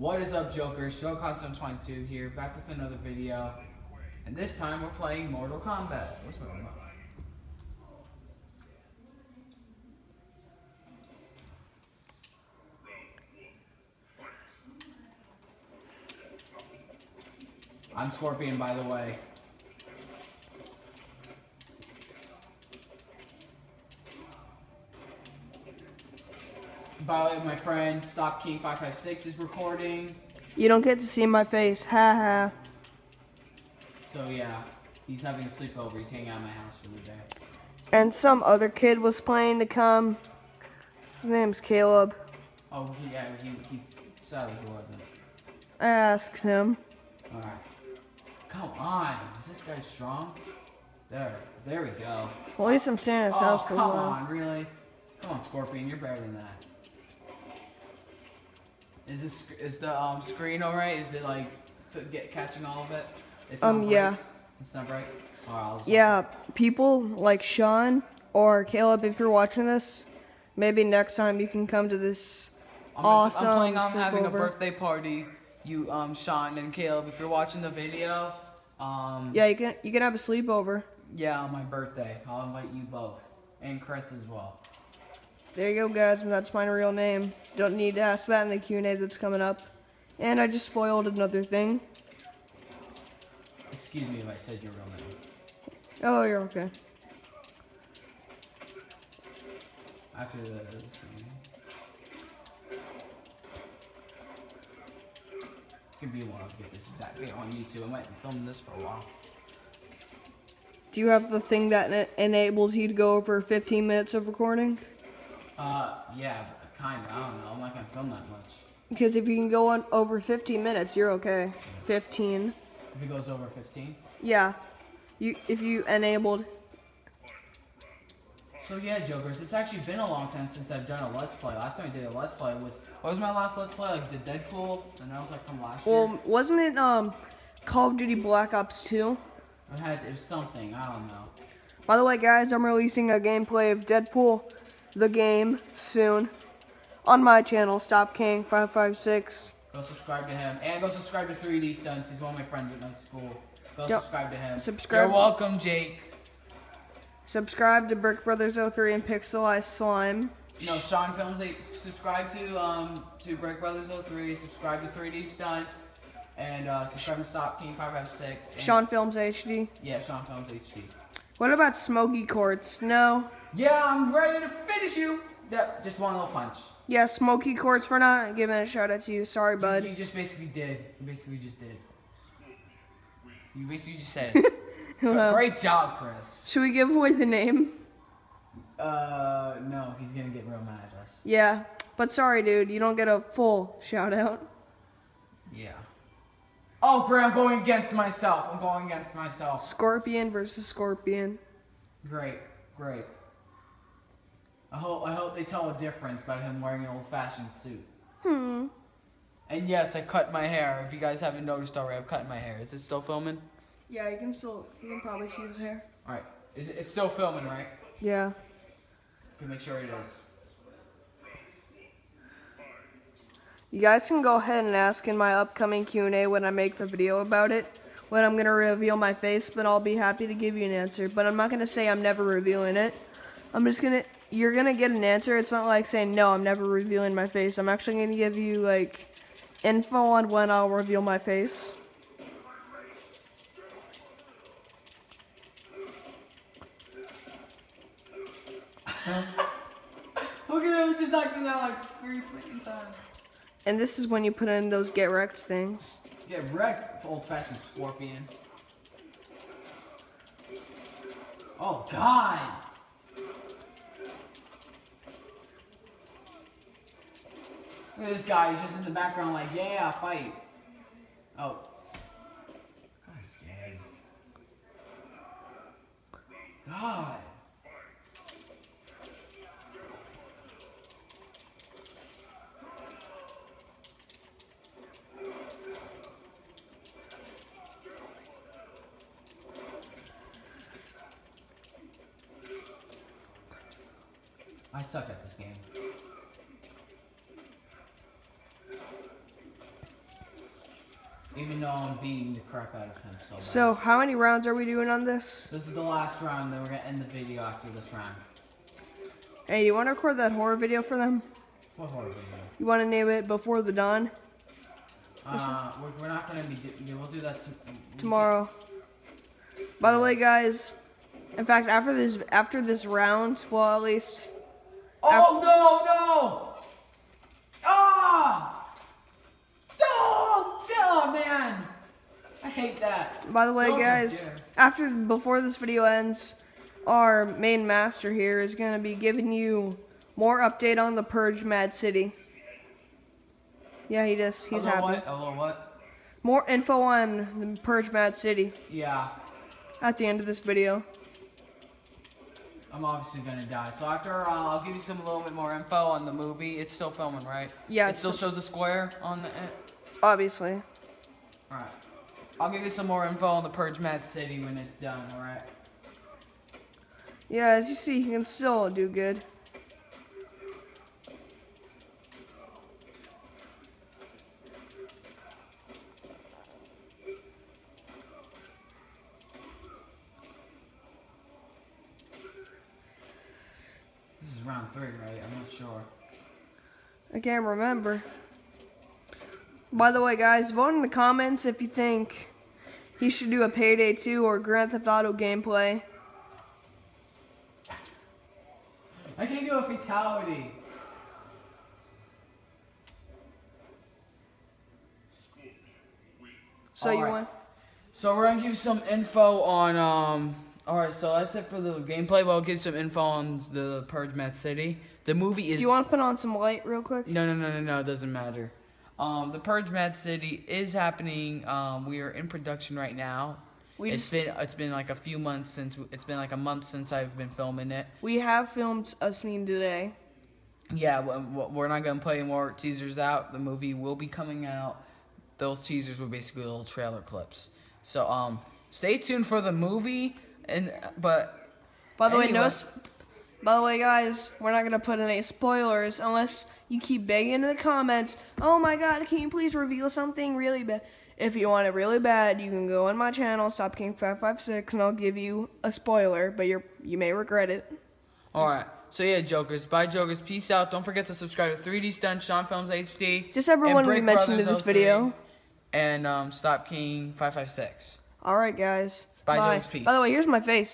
What is up, Jokers? Joe Custom 22 here, back with another video. And this time we're playing Mortal Kombat. What's my remote? I'm Scorpion, by the way. By my friend Stop King 556 is recording. You don't get to see my face. Ha ha. So yeah, he's having a sleepover. He's hanging out at my house for the day. And some other kid was planning to come. His name's Caleb. Oh yeah, he, he's sadly he wasn't. I asked him. All right. Come on, is this guy strong? There, there we go. Well, at least I'm staying at his Oh house come on, really? Come on, Scorpion, you're better than that. Is this is the um screen alright? Is it like f- get catching all of it? It's Um, yeah. It's not bright. I'll Yeah, people like Sean or Caleb, if you're watching this, maybe next time you can come to this I'm, awesome I'm planning on having a birthday party. You, um, Sean and Caleb, if you're watching the video, um, Yeah, you can you can have a sleepover. yeah, on my birthday, I'll invite you both and Chris as well. There you go, guys. That's my real name. Don't need to ask that in the Q&A that's coming up. And I just spoiled another thing. Excuse me if I said your real name. Oh, you're okay. After the. It's gonna be a while to get this exact video on YouTube. I might be filming this for a while. Do you have the thing that enables you to go over 15 minutes of recording? Uh, yeah, kinda. I don't know. I'm not gonna film that much. Because if you can go on over 15 minutes, you're okay. 15. If it goes over 15. Yeah. You if you enabled. So yeah, Jokers, it's actually been a long time since I've done a Let's Play. Last time I did a Let's Play was what was my last Let's Play? Like the Deadpool, and that was like from last year. Well, wasn't it um Call of Duty Black Ops 2? I had it was something. I don't know. By the way, guys, I'm releasing a gameplay of Deadpool the game soon on my channel, Stop King 556. Go subscribe to him, and go subscribe to 3D Stunts. He's one of my friends at my school. Go Yep. subscribe to him. Subscribe. You're welcome, Jake. Subscribe to Brick Brothers 03 and Pixelized Slime. No, Sean Films. Eight. Subscribe to um to Break Brothers 03. Subscribe to 3D Stunts, and uh, subscribe to Stop King 556. and- Sean Films HD. Yeah, Sean Films HD. What about Smoky Quartz? No. Yeah, I'm ready to finish you. Yep, just one little punch. Yeah, Smoky Quartz, we're not giving a shout out to you. Sorry, bud. You just basically did. You basically just did. You basically just said. Well, Great job, Chris. Should we give away the name? Uh, no, he's gonna get real mad at us. Yeah, but sorry, dude. You don't get a full shout out. Yeah. Oh, great! I'm going against myself. I'm going against myself. Scorpion versus Scorpion. Great, great. I hope I hope they tell a difference by him wearing an old-fashioned suit. Hmm. And yes, I cut my hair. If you guys haven't noticed already, I've cut my hair. Is it still filming? Yeah, you can still, you can probably see his hair. All right. Is it? It's still filming, right? Yeah. Can make sure it is. You guys can go ahead and ask in my upcoming Q&A when I make the video about it. When I'm gonna reveal my face, but I'll be happy to give you an answer. But I'm not gonna say I'm never revealing it. I'm just gonna, you're gonna get an answer. It's not like saying no, I'm never revealing my face. I'm actually gonna give you like info on when I'll reveal my face. Look at him just knocking out like three freaking times. And this is when you put in those get wrecked things. Get wrecked, old-fashioned scorpion. Oh God! Look at this guy. He's just in the background, like, yeah, fight. Oh. God dang. God. I suck at this game. Even though I'm beating the crap out of him so bad. So, how many rounds are we doing on this? This is the last round, then we're gonna end the video after this round. Hey, you want to record that horror video for them? What horror video? You want to name it Before the Dawn? Uh, we're, we're not gonna be. Do- we'll do that to, tomorrow. By the way, guys, in fact, after this after this round, well, at least Oh no no! Ah! Oh, man! I hate that. by the way, guys, after before this video ends, our main master here is gonna be giving you more update on the Purge Mad City. Yeah, he does. He's happy. What? Hello, what? More info on the Purge Mad City Yeah, at the end of this video. I'm obviously gonna die. So after, uh, I'll give you some a little bit more info on the movie. It's still filming, right? Yeah, It still still- shows a square on the. Obviously. All right. I'll give you some more info on the Purge Mad City when it's done. All right. Yeah, as you see, he can still do good. This is round three, right? I'm not sure. I can't remember. By the way, guys, vote in the comments if you think he should do a Payday 2 or Grand Theft Auto gameplay. I can't do a fatality. So you Alright. want? So we're gonna give some info on um. All right, so that's it for the gameplay. But I'll give some info on the Purge Mad City. The movie is. Do you want to put on some light real quick? No, no, no, no, no. It doesn't matter. Um, the Purge Mad City is happening. Um, we are in production right now. We it's just been it's been like a few months since it's been like a month since I've been filming it. we have filmed a scene today. Yeah, we're not gonna play more teasers out. The movie will be coming out. Those teasers were basically little trailer clips. So um, stay tuned for the movie. And but By the way, no. By the way, guys, we're not gonna put any spoilers unless you keep begging in the comments. Oh my God, can you please reveal something really bad? If you want it really bad, you can go on my channel, Stop King Five Five Six, and I'll give you a spoiler, but you're you may regret it. all right. So yeah, Jokers. Bye, Jokers. Peace out. Don't forget to subscribe to 3D Stunt, Sean Films HD. Just everyone we mentioned in this video. And um, Stop King 556. All right, guys. Bye, jokes, peace. By the way, here's my face.